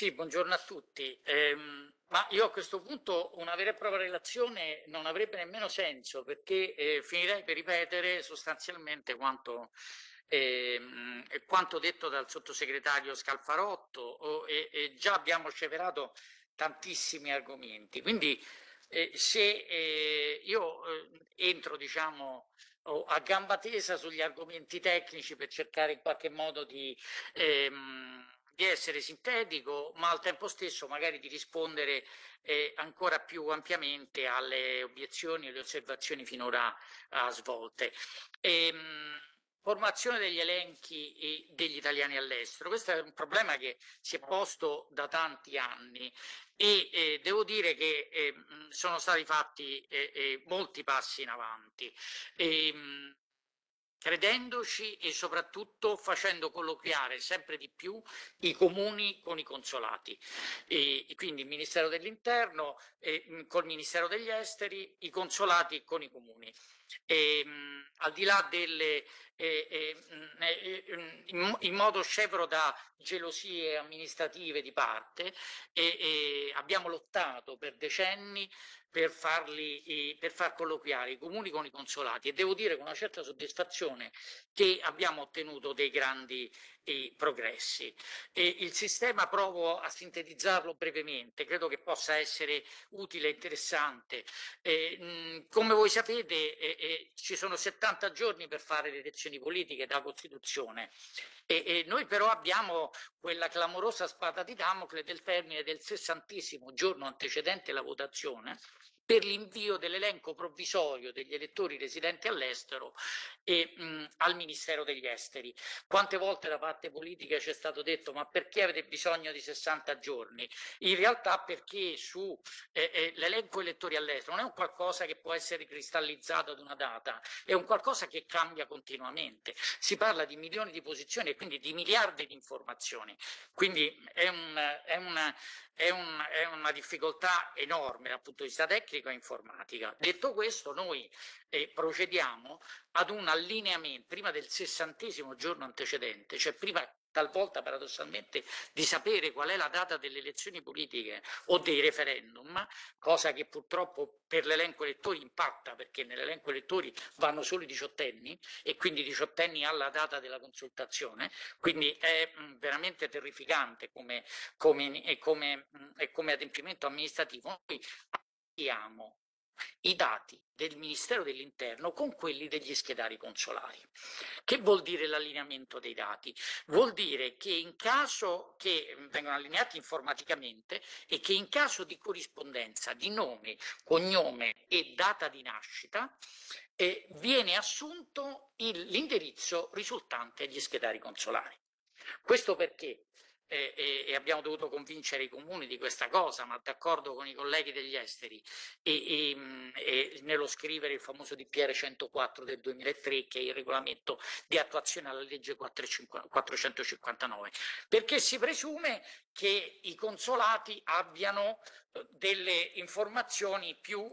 Sì, buongiorno a tutti. Ehm, ma io a questo punto una vera e propria relazione non avrebbe nemmeno senso perché eh, finirei per ripetere sostanzialmente quanto, ehm, quanto detto dal sottosegretario Scalfarotto o, e, e già abbiamo sceverato tantissimi argomenti. Quindi eh, se eh, io eh, entro diciamo a gamba tesa sugli argomenti tecnici per cercare in qualche modo di ehm, di essere sintetico, ma al tempo stesso magari di rispondere eh, ancora più ampiamente alle obiezioni e alle osservazioni finora uh, svolte. Ehm, formazione degli elenchi degli italiani all'estero. Questo è un problema che si è posto da tanti anni e eh, devo dire che eh, sono stati fatti eh, eh molti passi in avanti. Ehm, credendoci e soprattutto facendo colloquiare sempre di più i comuni con i consolati. E, quindi il Ministero dell'Interno eh, col Ministero degli Esteri, i consolati con i comuni. E, mh, al di là delle eh, eh, in, in, modo scevro da gelosie amministrative di parte e, abbiamo lottato per decenni per, farli, per far colloquiare i comuni con i consolati e devo dire con una certa soddisfazione che abbiamo ottenuto dei grandi eh, progressi. E il sistema provo a sintetizzarlo brevemente, credo che possa essere utile e interessante. Eh, mh, come voi sapete eh, eh ci sono 70 giorni per fare le elezioni politiche da Costituzione e, e noi però abbiamo quella clamorosa spada di Damocle del termine del sessantesimo giorno antecedente la votazione per l'invio dell'elenco provvisorio degli elettori residenti all'estero e, mh, al Ministero degli Esteri. Quante volte da parte politica ci è stato detto ma perché avete bisogno di 60 giorni? In realtà perché su eh, eh, l'elenco elettori all'estero non è un qualcosa che può essere cristallizzato ad una data, è un qualcosa che cambia continuamente. Si parla di milioni di posizioni e quindi di miliardi di informazioni. Quindi è, un, è, una, è, un, è una difficoltà enorme dal punto di vista tecnico e informatica. Detto questo, noi eh, procediamo ad un allineamento prima del sessantesimo giorno antecedente, cioè prima talvolta paradossalmente di sapere qual è la data delle elezioni politiche o dei referendum, cosa che purtroppo per l'elenco elettori impatta perché nell'elenco elettori vanno solo i diciottenni e quindi i diciottenni alla data della consultazione, quindi è mh, veramente terrificante come, come, come, mh, come adempimento amministrativo. Noi abbiamo i dati del Ministero dell'Interno con quelli degli schedari consolari. Che vuol dire l'allineamento dei dati? Vuol dire che in caso che vengono allineati informaticamente e che in caso di corrispondenza di nome, cognome e data di nascita eh, viene assunto l'indirizzo risultante agli schedari consolari. Questo perché e, e, e, abbiamo dovuto convincere i comuni di questa cosa, ma d'accordo con i colleghi degli esteri. E, e, nello scrivere il famoso DPR 104 del 2003 che è il regolamento di attuazione alla legge 459, perché si presume che i consolati abbiano eh, delle informazioni più,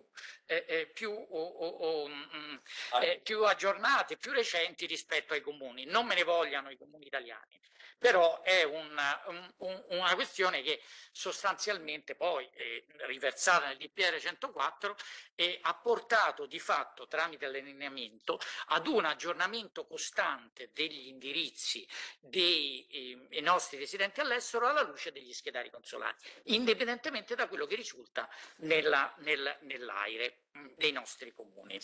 eh, eh, più, o, o, o, mh, mm, eh, più aggiornate, più recenti rispetto ai comuni. Non me ne vogliano i comuni italiani, però è una, un, una questione che sostanzialmente poi, eh, riversata nel DPR 104, eh, ha portato di fatto tramite l'allineamento ad un aggiornamento costante degli indirizzi dei eh, nostri residenti all'estero alla luce degli schedari consolari, indipendentemente da quello che risulta nella, nel, nell'aire dei nostri comuni.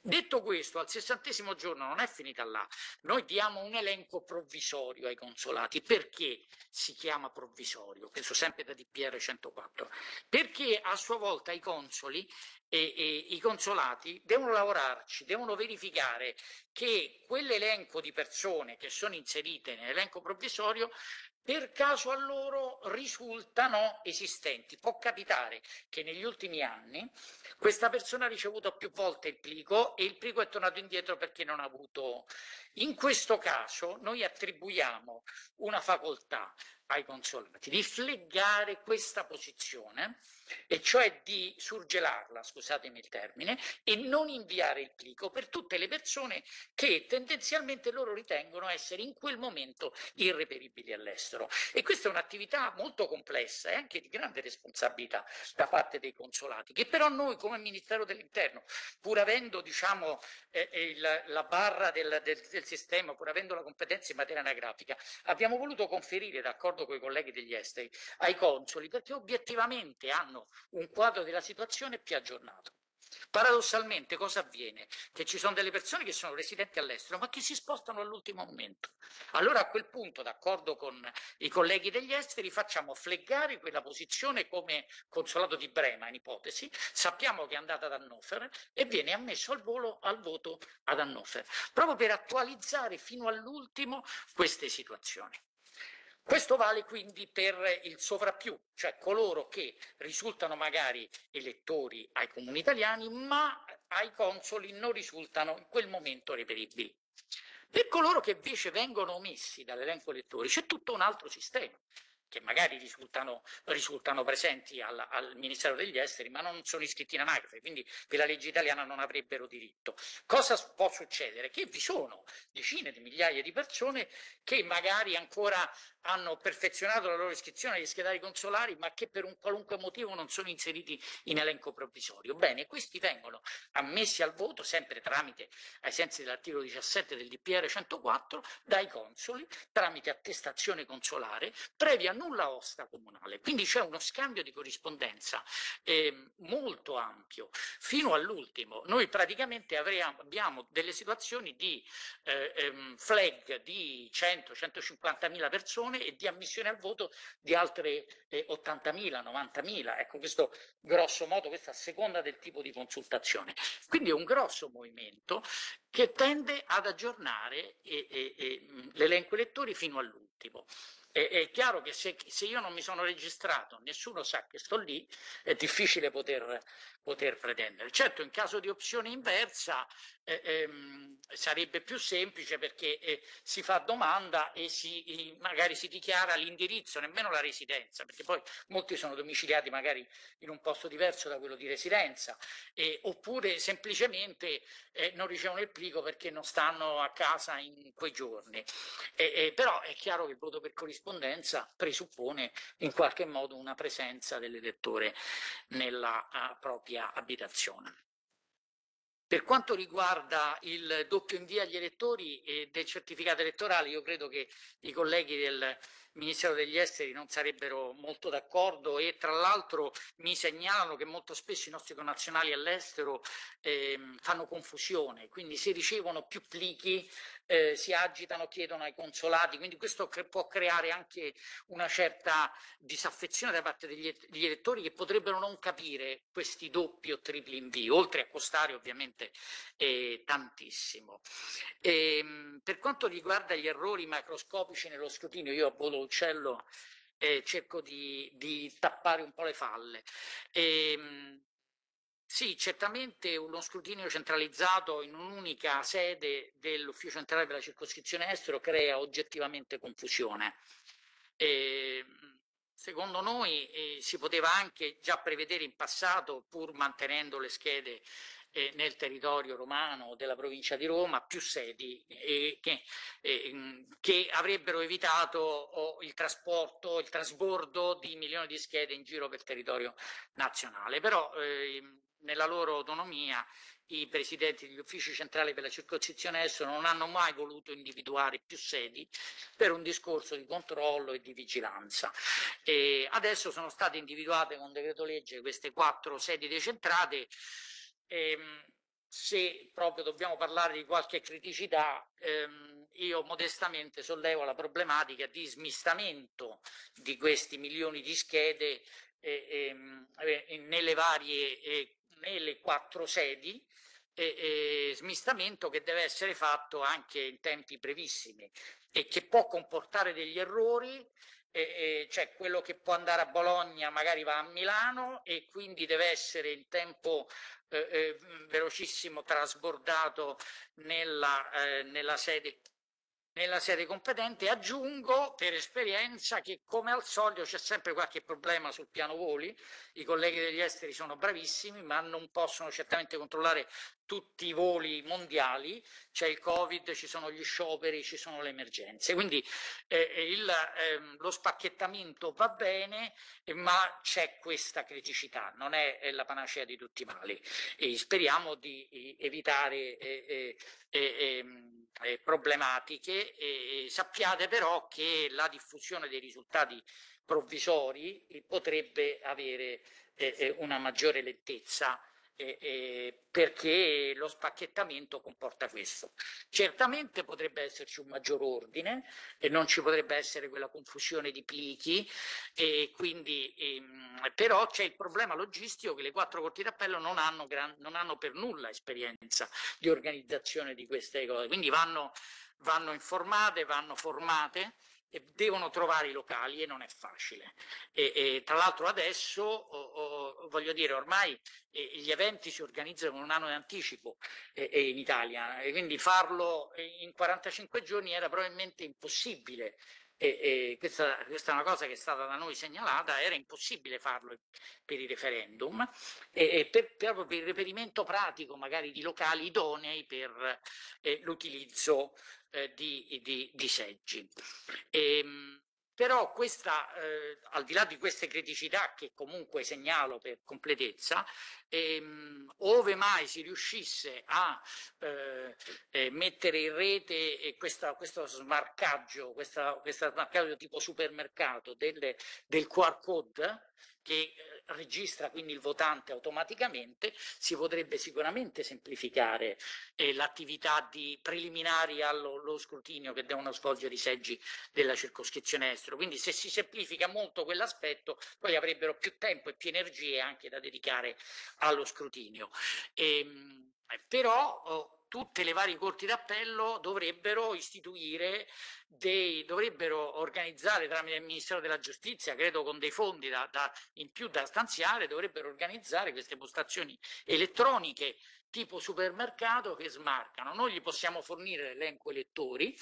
Detto questo, al sessantesimo giorno non è finita là, noi diamo un elenco provvisorio ai consolati. Perché si chiama provvisorio? Penso sempre da DPR 104. Perché a sua volta i consoli e, e i consolati devono lavorarci, devono verificare che quell'elenco di persone che sono inserite nell'elenco provvisorio per caso a loro risultano esistenti. Può capitare che negli ultimi anni questa persona ha ricevuto più volte il plico e il plico è tornato indietro perché non ha avuto. In questo caso noi attribuiamo una facoltà ai consolati, di fleggare questa posizione, e cioè di surgelarla, scusatemi il termine, e non inviare il plico per tutte le persone che tendenzialmente loro ritengono essere in quel momento irreperibili all'estero. E questa è un'attività molto complessa e anche di grande responsabilità da parte dei consolati, che però noi come Ministero dell'Interno, pur avendo diciamo, eh, eh il, la barra del, del, del sistema, pur avendo la competenza in materia anagrafica, abbiamo voluto conferire, d'accordo con i colleghi degli esteri, ai consoli, perché obiettivamente hanno un quadro della situazione più aggiornato. Paradossalmente cosa avviene? Che ci sono delle persone che sono residenti all'estero ma che si spostano all'ultimo momento. Allora a quel punto, d'accordo con i colleghi degli esteri, facciamo fleggare quella posizione come consolato di Brema, in ipotesi, sappiamo che è andata ad Hannover e viene ammesso al volo al voto ad Hannover, proprio per attualizzare fino all'ultimo queste situazioni. Questo vale quindi per il sovrappiù, cioè coloro che risultano magari elettori ai comuni italiani, ma ai consoli non risultano in quel momento reperibili. Per coloro che invece vengono omessi dall'elenco elettori c'è tutto un altro sistema che magari risultano, risultano presenti al, al, Ministero degli Esteri, ma non sono iscritti in anagrafe, quindi per la legge italiana non avrebbero diritto. Cosa può succedere? Che vi sono decine di migliaia di persone che magari ancora hanno perfezionato la loro iscrizione agli schedari consolari, ma che per un qualunque motivo non sono inseriti in elenco provvisorio. Bene, questi vengono ammessi al voto, sempre tramite, ai sensi dell'articolo 17 del DPR 104, dai consoli, tramite attestazione consolare, previa nulla osta comunale. Quindi c'è uno scambio di corrispondenza eh, molto ampio, fino all'ultimo. Noi praticamente avremo, abbiamo delle situazioni di eh, ehm, flag di 100-150 mila persone e di ammissione al voto di altre eh, 80.000, 90.000. Ecco, questo grosso modo, questa a seconda del tipo di consultazione. Quindi è un grosso movimento che tende ad aggiornare l'elenco elettori fino all'ultimo. È, è, chiaro che se, se, io non mi sono registrato, nessuno sa che sto lì, è difficile poter, poter pretendere. Certo, in caso di opzione inversa eh, ehm, sarebbe più semplice perché eh, si fa domanda e si, magari si dichiara l'indirizzo, nemmeno la residenza, perché poi molti sono domiciliati magari in un posto diverso da quello di residenza, eh, oppure semplicemente eh, non ricevono il plico perché non stanno a casa in quei giorni. però è chiaro che il voto per corrispondenza presuppone in qualche modo una presenza dell'elettore nella uh, propria abitazione. Per quanto riguarda il doppio invio agli elettori e del certificato elettorale, io credo che i colleghi del Ministero degli Esteri non sarebbero molto d'accordo e tra l'altro mi segnalano che molto spesso i nostri connazionali all'estero eh, fanno confusione, quindi si ricevono più plichi eh, si agitano, chiedono ai consolati, quindi questo cre può creare anche una certa disaffezione da parte degli, degli, elettori che potrebbero non capire questi doppi o tripli invii, oltre a costare ovviamente eh, tantissimo. E, ehm, per quanto riguarda gli errori macroscopici nello scrutinio, io a volo uccello eh, cerco di, di, tappare un po' le falle. E, ehm, sì, certamente uno scrutinio centralizzato in un'unica sede dell'ufficio centrale della circoscrizione estero crea oggettivamente confusione. E, secondo noi eh, si poteva anche già prevedere in passato, pur mantenendo le schede eh, nel territorio romano della provincia di Roma, più sedi eh, che, che, avrebbero evitato oh, il trasporto, il trasbordo di milioni di schede in giro per il territorio nazionale. Però ehm, nella loro autonomia i presidenti degli uffici centrali per la circoscrizione estero non hanno mai voluto individuare più sedi per un discorso di controllo e di vigilanza. E adesso sono state individuate con decreto legge queste quattro sedi decentrate. Ehm, se proprio dobbiamo parlare di qualche criticità, ehm, io modestamente sollevo la problematica di smistamento di questi milioni di schede eh, eh, nelle varie eh, nelle quattro sedi e, e smistamento che deve essere fatto anche in tempi brevissimi e che può comportare degli errori e, cioè quello che può andare a Bologna magari va a Milano e quindi deve essere in tempo eh, eh, velocissimo trasbordato nella, eh, nella sede nella sede competente. Aggiungo per esperienza che come al solito c'è sempre qualche problema sul piano voli, i colleghi degli esteri sono bravissimi ma non possono certamente controllare tutti i voli mondiali, c'è il Covid, ci sono gli scioperi, ci sono le emergenze. Quindi eh, eh il, eh, lo spacchettamento va bene, eh, ma c'è questa criticità, non è, è, la panacea di tutti i mali. E speriamo di evitare eh, ehm, problematiche. sappiate però che la diffusione dei risultati provvisori potrebbe avere una maggiore lentezza eh, eh, perché lo spacchettamento comporta questo. Certamente potrebbe esserci un maggior ordine e non ci potrebbe essere quella confusione di plichi, quindi, ehm, però c'è il problema logistico che le quattro corti d'appello non hanno, gran, non hanno per nulla esperienza di organizzazione di queste cose, quindi vanno, vanno informate, vanno formate devono trovare i locali e non è facile. E, e tra l'altro adesso, oh, oh, voglio dire, ormai eh, gli eventi si organizzano con un anno di anticipo eh, in Italia e quindi farlo in 45 giorni era probabilmente impossibile. E, e questa, questa, è una cosa che è stata da noi segnalata, era impossibile farlo per i referendum e, e per, proprio per il reperimento pratico magari di locali idonei per eh, l'utilizzo eh, di, di, di, seggi. E, ehm, però questa, eh, al di là di queste criticità che comunque segnalo per completezza, ehm, ove mai si riuscisse a eh, eh, mettere in rete questa, questo smarcaggio, questo smarcaggio tipo supermercato delle, del QR code, che eh, registra quindi il votante automaticamente, si potrebbe sicuramente semplificare eh, l'attività di preliminari allo scrutinio che devono svolgere i seggi della circoscrizione estero. Quindi se si semplifica molto quell'aspetto, poi avrebbero più tempo e più energie anche da dedicare allo scrutinio. E, ehm, però oh, tutte le varie corti d'appello dovrebbero istituire dei, dovrebbero organizzare tramite il Ministero della Giustizia, credo con dei fondi da, da, in più da stanziare, dovrebbero organizzare queste postazioni elettroniche tipo supermercato che smarcano. Noi gli possiamo fornire l'elenco elettori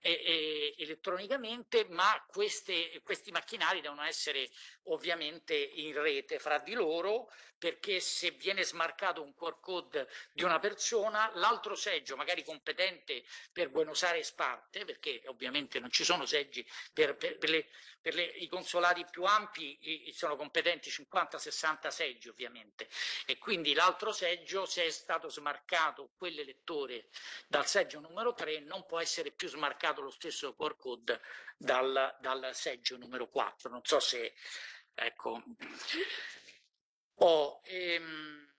eh, eh, elettronicamente, ma queste, questi macchinari devono essere ovviamente in rete fra di loro perché se viene smarcato un QR code di una persona, l'altro seggio, magari competente per Buenos Aires parte, perché ovviamente non ci sono seggi per, per, per, le, per le, i consolati più ampi, i, sono competenti 50-60 seggi ovviamente, e quindi l'altro seggio, se è stato smarcato quell'elettore dal seggio numero 3, non può essere più smarcato lo stesso QR code dal, dal seggio numero 4. Non so se Ecco. Oh, ehm,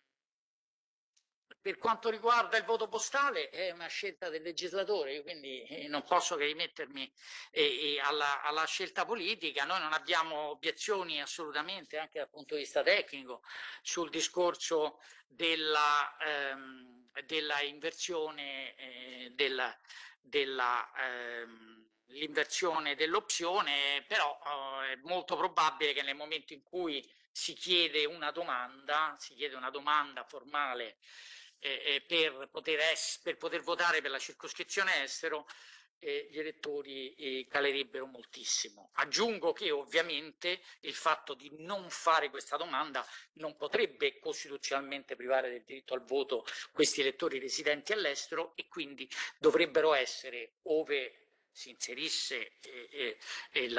per quanto riguarda il voto postale è una scelta del legislatore, quindi eh, non posso che rimettermi eh, eh, alla, alla, scelta politica. Noi non abbiamo obiezioni assolutamente, anche dal punto di vista tecnico, sul discorso della, ehm, della inversione eh, della, della ehm, l'inversione dell'opzione, però eh, è molto probabile che nel momento in cui si chiede una domanda, si chiede una domanda formale eh, per, poter per, poter votare per la circoscrizione estero, eh, gli elettori eh, calerebbero moltissimo. Aggiungo che ovviamente il fatto di non fare questa domanda non potrebbe costituzionalmente privare del diritto al voto questi elettori residenti all'estero e quindi dovrebbero essere, ove si inserisse eh, eh,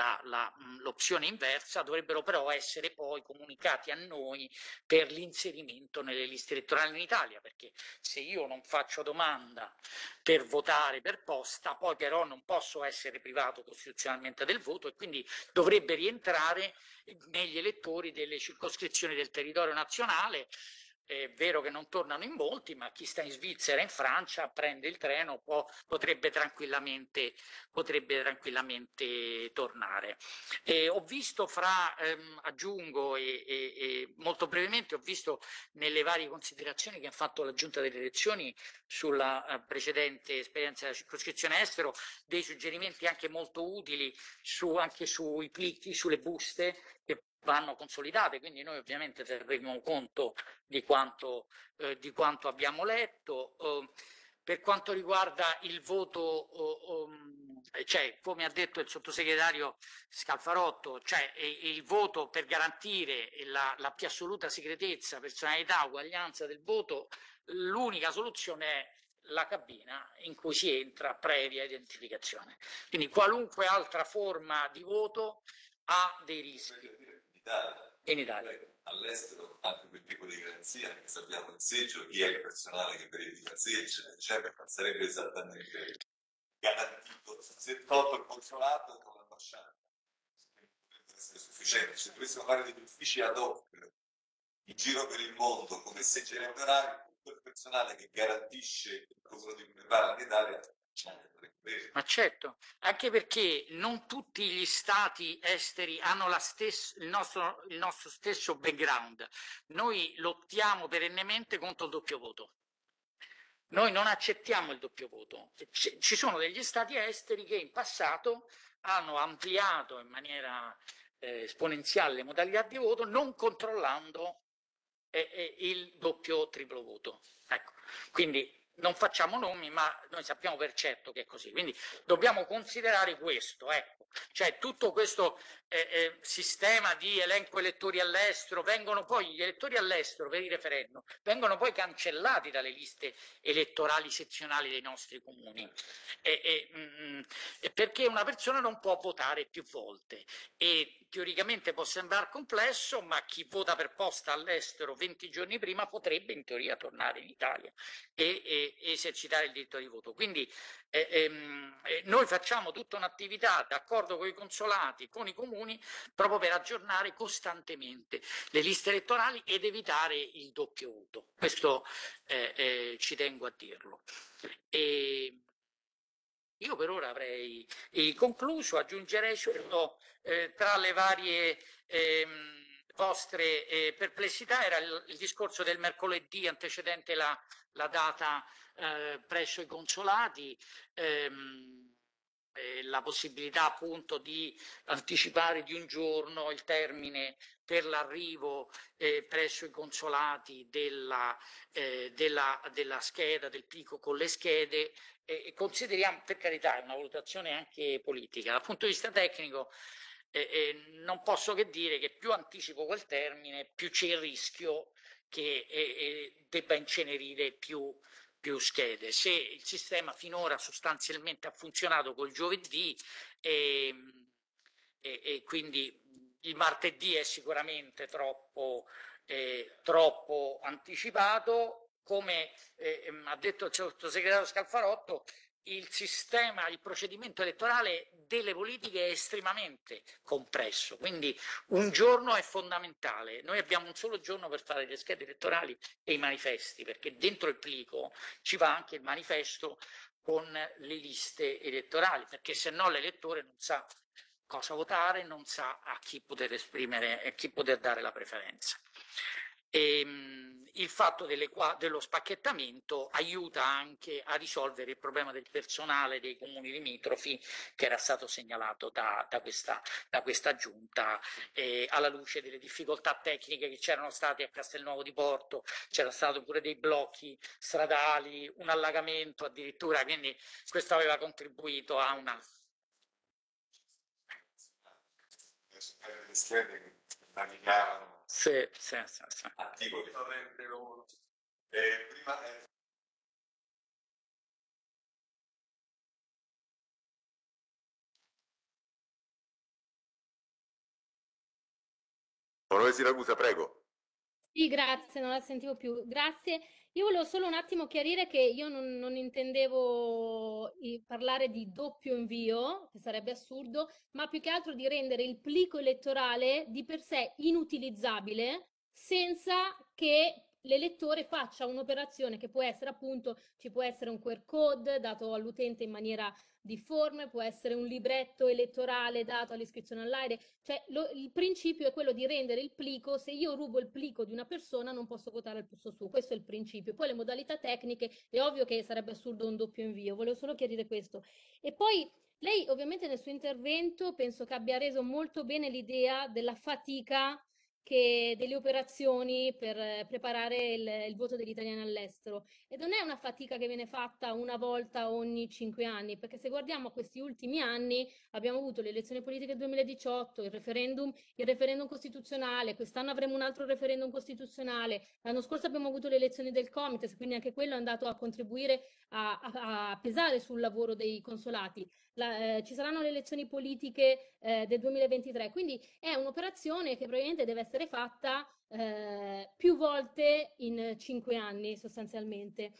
l'opzione inversa, dovrebbero però essere poi comunicati a noi per l'inserimento nelle liste elettorali in Italia, perché se io non faccio domanda per votare per posta, poi però non posso essere privato costituzionalmente del voto e quindi dovrebbe rientrare negli elettori delle circoscrizioni del territorio nazionale è vero che non tornano in molti, ma chi sta in Svizzera in Francia prende il treno, può, potrebbe, tranquillamente, potrebbe tranquillamente tornare. E ho visto fra, ehm, aggiungo e, e, e, molto brevemente, ho visto nelle varie considerazioni che ha fatto la Giunta delle elezioni sulla eh, precedente esperienza della circoscrizione estero, dei suggerimenti anche molto utili su, anche sui plicchi, sulle buste, che vanno consolidate, quindi noi ovviamente terremo conto di quanto, eh, di quanto abbiamo letto. Eh, per quanto riguarda il voto, um, cioè, come ha detto il sottosegretario Scalfarotto, cioè il voto per garantire la, la più assoluta segretezza, personalità, uguaglianza del voto, l'unica soluzione è la cabina in cui si entra previa identificazione. Quindi qualunque altra forma di voto ha dei rischi. In Italia. All'estero anche quel tipo di garanzia, che sappiamo il seggio, chi è il personale che verifica il seggio, eccetera, sarebbe esattamente garantito. Se tolto il consolato con l'ambasciata, potrebbe essere sufficiente. Se dovessimo fare degli uffici ad hoc in giro per il mondo come seggi elettorali, quel personale che garantisce il lavoro di cui parla in Italia ma certo, anche perché non tutti gli stati esteri hanno stessa, il, nostro, il nostro stesso background. Noi lottiamo perennemente contro il doppio voto. Noi non accettiamo il doppio voto. Ci sono degli stati esteri che in passato hanno ampliato in maniera eh, esponenziale le modalità di voto non controllando eh, eh, il doppio o triplo voto. Ecco. Quindi non facciamo nomi, ma noi sappiamo per certo che è così. Quindi dobbiamo considerare questo, ecco. cioè tutto questo eh, eh, sistema di elenco elettori all'estero, vengono poi gli elettori all'estero per il referendum, vengono poi cancellati dalle liste elettorali sezionali dei nostri comuni, e, e, mh, mm, perché una persona non può votare più volte e teoricamente può sembrare complesso, ma chi vota per posta all'estero 20 giorni prima potrebbe in teoria tornare in Italia e, e esercitare il diritto di voto. Quindi eh, ehm, eh, noi facciamo tutta un'attività d'accordo con i consolati, con i comuni, proprio per aggiornare costantemente le liste elettorali ed evitare il doppio voto. Questo eh, eh ci tengo a dirlo. E io per ora avrei concluso, aggiungerei solo eh, tra le varie ehm, vostre eh, perplessità era il, il, discorso del mercoledì antecedente la, la data eh, presso i consolati, ehm, la possibilità appunto di anticipare di un giorno il termine per l'arrivo eh, presso i consolati della, eh, della, della, scheda, del picco con le schede. Consideriamo, per carità, è una valutazione anche politica, dal punto di vista tecnico eh, non posso che dire che più anticipo quel termine, più c'è il rischio che debba incenerire più, più schede. Se il sistema finora sostanzialmente ha funzionato col giovedì e, e, quindi il martedì è sicuramente troppo, eh, troppo anticipato, come eh, ha detto il sottosegretario Scalfarotto, il sistema, il procedimento elettorale delle politiche è estremamente compresso, quindi un giorno è fondamentale. Noi abbiamo un solo giorno per fare le schede elettorali e i manifesti, perché dentro il plico ci va anche il manifesto con le liste elettorali, perché se no l'elettore non sa cosa votare, non sa a chi poter esprimere e a chi poter dare la preferenza. E, ehm, il fatto delle, dello spacchettamento aiuta anche a risolvere il problema del personale dei comuni limitrofi che era stato segnalato da, da, questa, da questa, giunta. Eh, alla luce delle difficoltà tecniche che c'erano state a Castelnuovo di Porto, c'erano stati pure dei blocchi stradali, un allagamento addirittura, quindi questo aveva contribuito a una... navigavano sì, sì, sì, sì. attivo di eh, prima, eh... Onorevole Siracusa, prego. Sì, grazie, non la sentivo più. Grazie. Io volevo solo un attimo chiarire che io non, non intendevo parlare di doppio invio, che sarebbe assurdo, ma più che altro di rendere il plico elettorale di per sé inutilizzabile senza che l'elettore faccia un'operazione che può essere appunto, ci può essere un QR code dato all'utente in maniera difforme, può essere un libretto elettorale dato all'iscrizione online, cioè lo, il principio è quello di rendere il plico, se io rubo il plico di una persona non posso votare al posto suo, questo è il principio. Poi le modalità tecniche, è ovvio che sarebbe assurdo un doppio invio, volevo solo chiarire questo. E poi lei ovviamente nel suo intervento penso che abbia reso molto bene l'idea della fatica che delle operazioni per preparare il, il, voto degli italiani all'estero. E non è una fatica che viene fatta una volta ogni cinque anni, perché se guardiamo questi ultimi anni abbiamo avuto le elezioni politiche del 2018, il referendum, il referendum costituzionale, quest'anno avremo un altro referendum costituzionale, l'anno scorso abbiamo avuto le elezioni del Comites, quindi anche quello è andato a contribuire a, a, a pesare sul lavoro dei consolati la, eh, ci saranno le elezioni politiche eh, del 2023, quindi è un'operazione che probabilmente deve essere fatta eh, più volte in cinque anni sostanzialmente.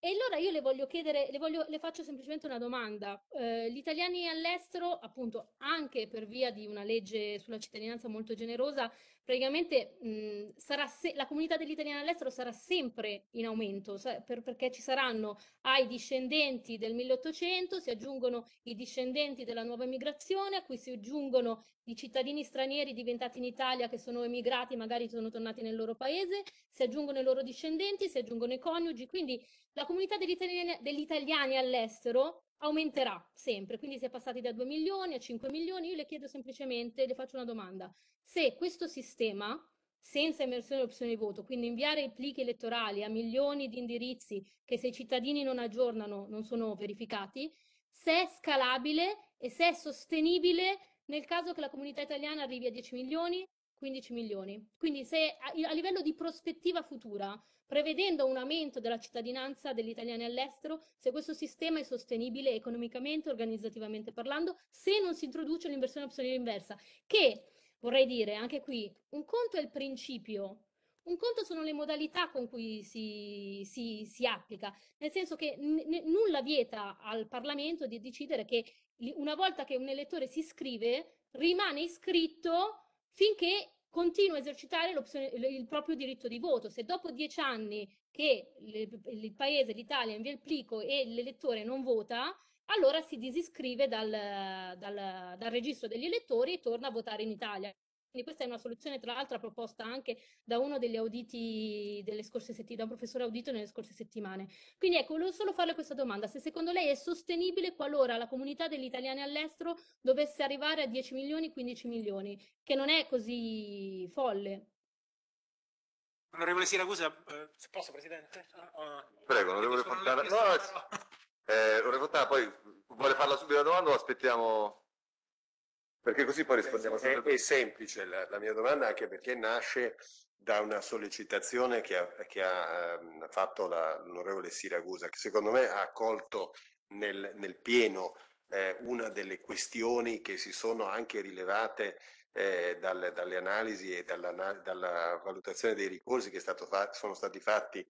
E allora io le voglio chiedere, le, voglio, le faccio semplicemente una domanda. Eh, gli italiani all'estero, appunto, anche per via di una legge sulla cittadinanza molto generosa, praticamente mh, sarà se- la comunità degli italiani all'estero sarà sempre in aumento, per- perché ci saranno ai discendenti del 1800, si aggiungono i discendenti della nuova immigrazione, a cui si aggiungono i cittadini stranieri diventati in Italia che sono emigrati, magari sono tornati nel loro paese, si aggiungono i loro discendenti, si aggiungono i coniugi, quindi la comunità degli italiani, degli italiani all'estero aumenterà sempre, quindi si è passati da 2 milioni a 5 milioni. Io le chiedo semplicemente, le faccio una domanda, se questo sistema senza immersione opzione di voto, quindi inviare i plichi elettorali a milioni di indirizzi che se i cittadini non aggiornano non sono verificati, se è scalabile e se è sostenibile nel caso che la comunità italiana arrivi a 10 milioni, 15 milioni. Quindi se a, livello di prospettiva futura, prevedendo un aumento della cittadinanza degli italiani all'estero, se questo sistema è sostenibile economicamente, organizzativamente parlando, se non si introduce l'inversione opzione inversa, che vorrei dire anche qui, un conto è il principio, un conto sono le modalità con cui si, si, si applica, nel senso che nulla vieta al Parlamento di decidere che una volta che un elettore si iscrive, rimane iscritto finché continua a esercitare il proprio diritto di voto. Se dopo dieci anni che il paese, l'Italia, invia il plico e l'elettore non vota, allora si disiscrive dal, dal, dal registro degli elettori e torna a votare in Italia. Quindi questa è una soluzione, tra l'altro, proposta anche da uno degli auditi delle scorse settimane, da un professore audito nelle scorse settimane. Quindi ecco, volevo solo farle questa domanda, se secondo lei è sostenibile qualora la comunità degli italiani all'estero dovesse arrivare a 10 milioni, 15 milioni, che non è così folle. Onorevole Siracusa, eh, se posso Presidente? Uh, Prego, onorevole Fontana. No, eh, onorevole Fontana, poi vuole farla subito la domanda o aspettiamo... Perché così poi rispondiamo sempre. È, è semplice la, la, mia domanda, anche perché nasce da una sollecitazione che ha, che ha um, fatto la, l'onorevole Siragusa, che secondo me ha colto nel, nel pieno eh, una delle questioni che si sono anche rilevate eh, dalle, dalle, analisi e dalla, dalla, valutazione dei ricorsi che fa, sono stati fatti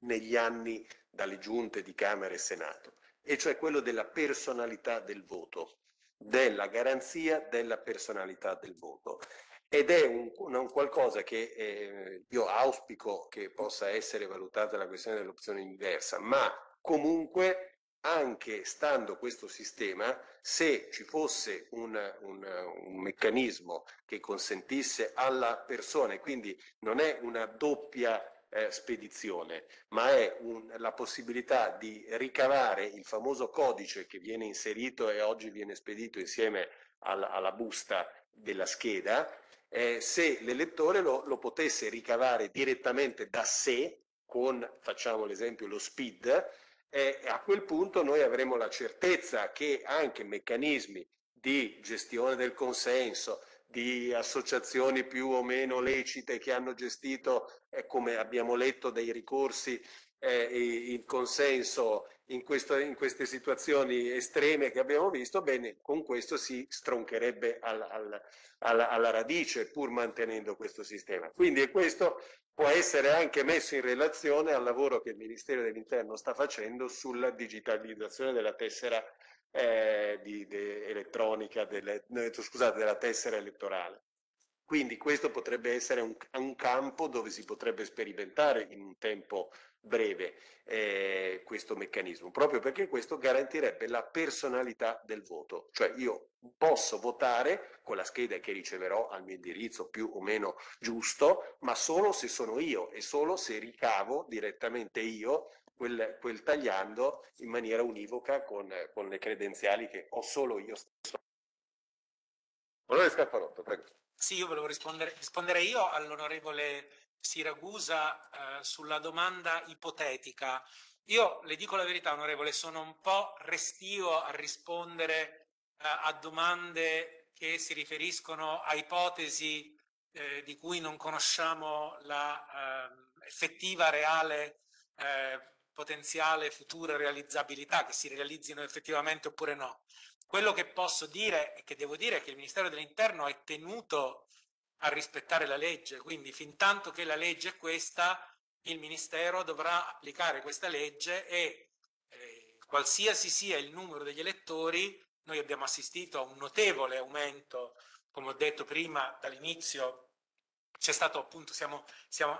negli anni dalle giunte di Camera e Senato, e cioè quello della personalità del voto della garanzia della personalità del voto. Ed è un, un qualcosa che eh, io auspico che possa essere valutata la questione dell'opzione inversa, ma comunque anche stando questo sistema, se ci fosse un, un, un, meccanismo che consentisse alla persona, e quindi non è una doppia eh, spedizione, ma è un, la possibilità di ricavare il famoso codice che viene inserito e oggi viene spedito insieme alla, alla busta della scheda, eh, se l'elettore lo, lo potesse ricavare direttamente da sé con, facciamo l'esempio, lo SPID, e a quel punto noi avremo la certezza che anche meccanismi di gestione del consenso, di associazioni più o meno lecite che hanno gestito, eh, come abbiamo letto dei ricorsi, eh, il consenso in, questo, in, queste situazioni estreme che abbiamo visto, bene, con questo si stroncherebbe al, al, alla, alla radice pur mantenendo questo sistema. Quindi questo può essere anche messo in relazione al lavoro che il Ministero dell'Interno sta facendo sulla digitalizzazione della tessera eh, di, de, elettronica, delle, scusate, della tessera elettorale. Quindi questo potrebbe essere un, un, campo dove si potrebbe sperimentare in un tempo breve eh, questo meccanismo, proprio perché questo garantirebbe la personalità del voto, cioè io posso votare con la scheda che riceverò al mio indirizzo più o meno giusto, ma solo se sono io e solo se ricavo direttamente io quel, quel tagliando in maniera univoca con, con le credenziali che ho solo io stesso Onorevole Scalfarotto, prego. Sì, io volevo rispondere, rispondere io all'onorevole Siragusa eh, sulla domanda ipotetica. Io le dico la verità, onorevole, sono un po' restio a rispondere eh, a domande che si riferiscono a ipotesi eh, di cui non conosciamo la eh, effettiva, reale, eh, potenziale, futura realizzabilità, che si realizzino effettivamente oppure no. Quello che posso dire e che devo dire è che il Ministero dell'Interno è tenuto a rispettare la legge, quindi fin tanto che la legge è questa, il Ministero dovrà applicare questa legge e eh, qualsiasi sia il numero degli elettori, noi abbiamo assistito a un notevole aumento, come ho detto prima dall'inizio c'è stato appunto, siamo, siamo,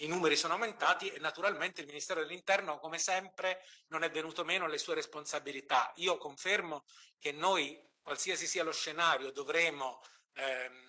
i numeri sono aumentati e naturalmente il Ministero dell'Interno, come sempre, non è venuto meno alle sue responsabilità. Io confermo che noi, qualsiasi sia lo scenario, dovremo ehm,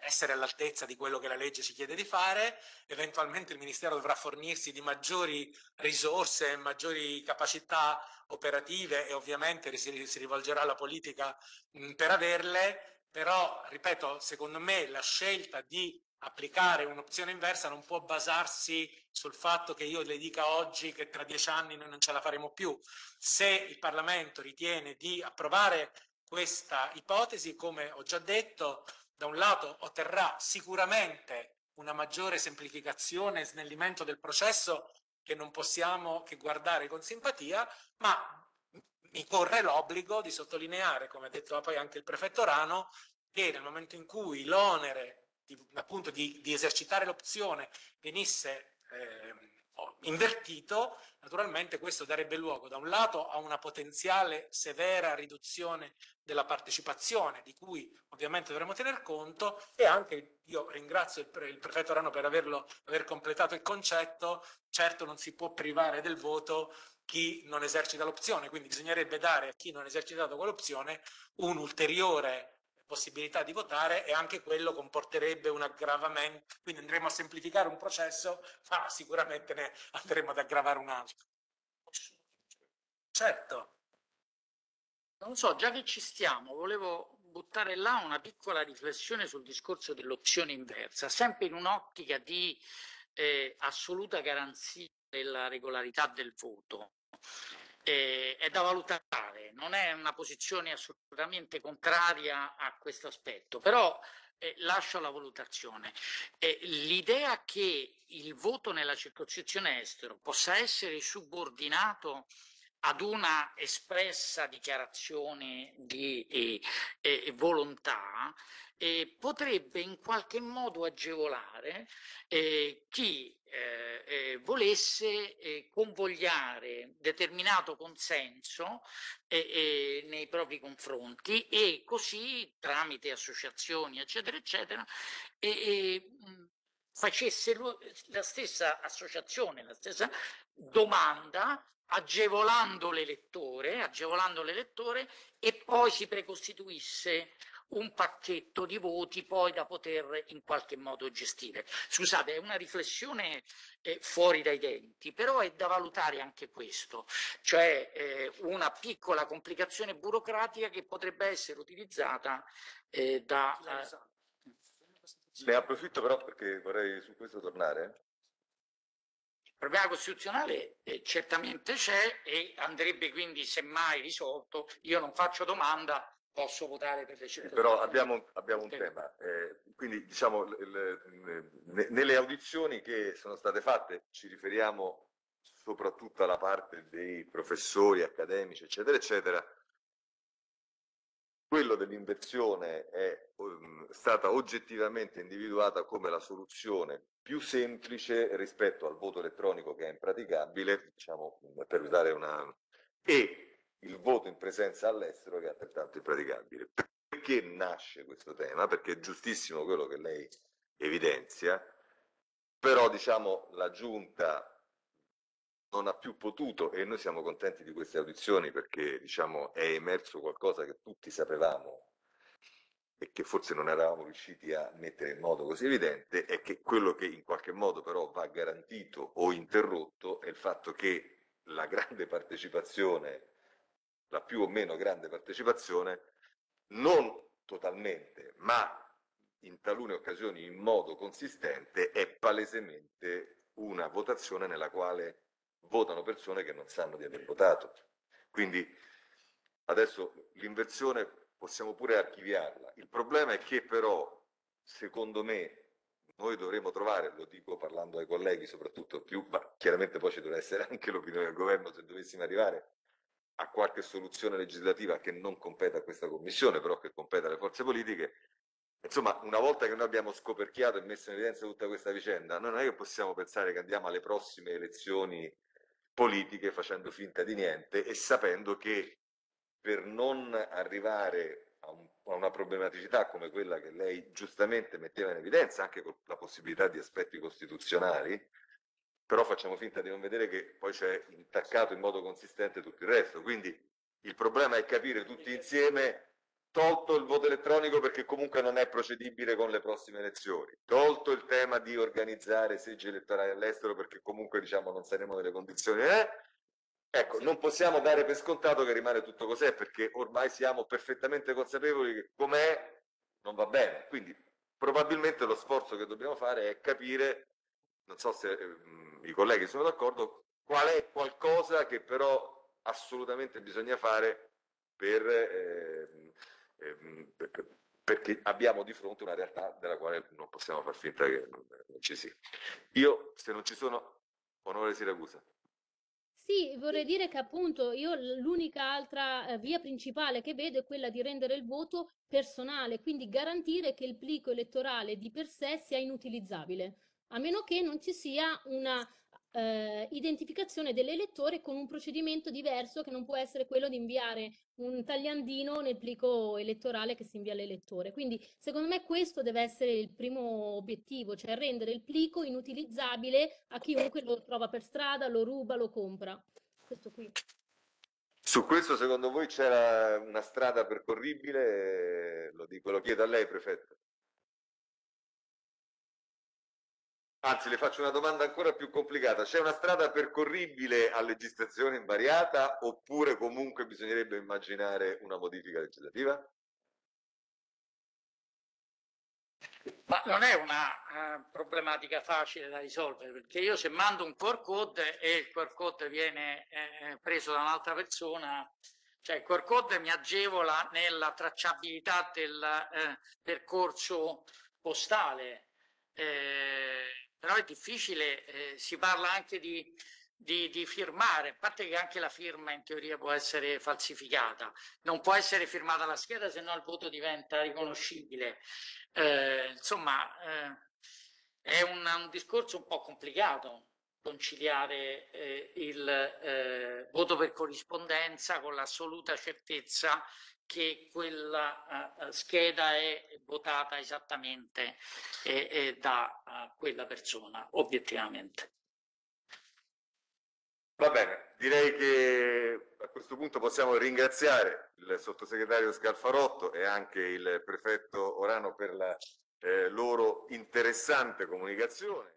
essere all'altezza di quello che la legge ci chiede di fare, eventualmente il Ministero dovrà fornirsi di maggiori risorse, maggiori capacità operative e ovviamente si, si rivolgerà alla politica mh, per averle, però, ripeto, secondo me la scelta di applicare un'opzione inversa non può basarsi sul fatto che io le dica oggi che tra dieci anni noi non ce la faremo più. Se il Parlamento ritiene di approvare questa ipotesi, come ho già detto, da un lato otterrà sicuramente una maggiore semplificazione e snellimento del processo che non possiamo che guardare con simpatia, ma mi corre l'obbligo di sottolineare, come ha detto poi anche il prefetto Rano, che nel momento in cui l'onere di, appunto di, di esercitare l'opzione venisse eh, invertito, naturalmente questo darebbe luogo da un lato a una potenziale severa riduzione della partecipazione, di cui ovviamente dovremo tener conto, e anche io ringrazio il, pre, il prefetto Rano per averlo, aver completato il concetto, certo non si può privare del voto chi non esercita l'opzione, quindi bisognerebbe dare a chi non ha esercitato quell'opzione un ulteriore possibilità di votare e anche quello comporterebbe un aggravamento, quindi andremo a semplificare un processo, ma sicuramente ne andremo ad aggravare un altro. Certo. Non so, già che ci stiamo, volevo buttare là una piccola riflessione sul discorso dell'opzione inversa, sempre in un'ottica di eh, assoluta garanzia della regolarità del voto eh, è da valutare, non è una posizione assolutamente contraria a questo aspetto, però eh, lascio la valutazione. Eh, l'idea che il voto nella circoscrizione estero possa essere subordinato ad una espressa dichiarazione di eh, eh, volontà eh, potrebbe in qualche modo agevolare eh, chi eh, eh, volesse eh, convogliare determinato consenso eh, nei propri confronti e così tramite associazioni eccetera eccetera facesse la stessa associazione, la stessa domanda agevolando l'elettore, agevolando l'elettore e poi si precostituisse un pacchetto di voti poi da poter in qualche modo gestire. Scusate, è una riflessione eh, fuori dai denti, però è da valutare anche questo, cioè eh, una piccola complicazione burocratica che potrebbe essere utilizzata eh, da... Ne approfitto però perché vorrei su questo tornare. Il problema costituzionale eh, certamente c'è e andrebbe quindi semmai risolto. Io non faccio domanda, posso votare per decidere. Però abbiamo, abbiamo un tema, eh, quindi diciamo le, le, nelle audizioni che sono state fatte ci riferiamo soprattutto alla parte dei professori accademici eccetera eccetera, quello dell'inversione è um, stata oggettivamente individuata come la soluzione più semplice rispetto al voto elettronico che è impraticabile, diciamo, per usare una... e il voto in presenza all'estero che è altrettanto impraticabile. Perché nasce questo tema? Perché è giustissimo quello che lei evidenzia, però diciamo la Giunta non ha più potuto e noi siamo contenti di queste audizioni perché diciamo, è emerso qualcosa che tutti sapevamo e che forse non eravamo riusciti a mettere in modo così evidente, è che quello che in qualche modo però va garantito o interrotto è il fatto che la grande partecipazione la più o meno grande partecipazione non totalmente, ma in talune occasioni in modo consistente, è palesemente una votazione nella quale votano persone che non sanno di aver votato. Quindi adesso l'inversione possiamo pure archiviarla. Il problema è che però, secondo me, noi dovremmo trovare, lo dico parlando ai colleghi soprattutto più, ma chiaramente poi ci dovrà essere anche l'opinione del governo se dovessimo arrivare a qualche soluzione legislativa che non compete a questa commissione, però che compete alle forze politiche. Insomma, una volta che noi abbiamo scoperchiato e messo in evidenza tutta questa vicenda, non è che possiamo pensare che andiamo alle prossime elezioni politiche facendo finta di niente e sapendo che per non arrivare a, un, a, una problematicità come quella che lei giustamente metteva in evidenza, anche con la possibilità di aspetti costituzionali, però facciamo finta di non vedere che poi c'è intaccato in modo consistente tutto il resto. Quindi il problema è capire tutti insieme, tolto il voto elettronico perché comunque non è procedibile con le prossime elezioni, tolto il tema di organizzare seggi elettorali all'estero perché comunque diciamo non saremo nelle condizioni, eh? Ecco, non possiamo dare per scontato che rimane tutto cos'è, perché ormai siamo perfettamente consapevoli che com'è non va bene. Quindi probabilmente lo sforzo che dobbiamo fare è capire, non so se eh, i colleghi sono d'accordo, qual è qualcosa che però assolutamente bisogna fare per, eh, eh, perché abbiamo di fronte una realtà della quale non possiamo far finta che non, non ci sia. Io, se non ci sono, onore Siracusa. Sì, vorrei dire che appunto io l'unica altra eh, via principale che vedo è quella di rendere il voto personale, quindi garantire che il plico elettorale di per sé sia inutilizzabile, a meno che non ci sia una eh, identificazione dell'elettore con un procedimento diverso che non può essere quello di inviare un tagliandino nel plico elettorale che si invia all'elettore. Quindi secondo me questo deve essere il primo obiettivo, cioè rendere il plico inutilizzabile a chiunque lo trova per strada, lo ruba, lo compra. Questo qui. Su questo secondo voi c'era una strada percorribile? Lo dico, lo chiedo a lei, prefetto. Anzi, le faccio una domanda ancora più complicata. C'è una strada percorribile a legislazione invariata oppure comunque bisognerebbe immaginare una modifica legislativa? Ma non è una uh, problematica facile da risolvere, perché io se mando un QR code e il QR code viene eh, preso da un'altra persona, cioè il QR code mi agevola nella tracciabilità del eh, percorso postale. Eh, però è difficile, eh, si parla anche di, di, di, firmare, a parte che anche la firma in teoria può essere falsificata, non può essere firmata la scheda se no il voto diventa riconoscibile. Eh, insomma, eh, è un, un, discorso un po' complicato conciliare eh, il eh, voto per corrispondenza con l'assoluta certezza che quella uh, scheda è votata esattamente eh, eh, da uh, quella persona, obiettivamente. Va bene, direi che a questo punto possiamo ringraziare il sottosegretario Scalfarotto e anche il prefetto Orano per la eh, loro interessante comunicazione.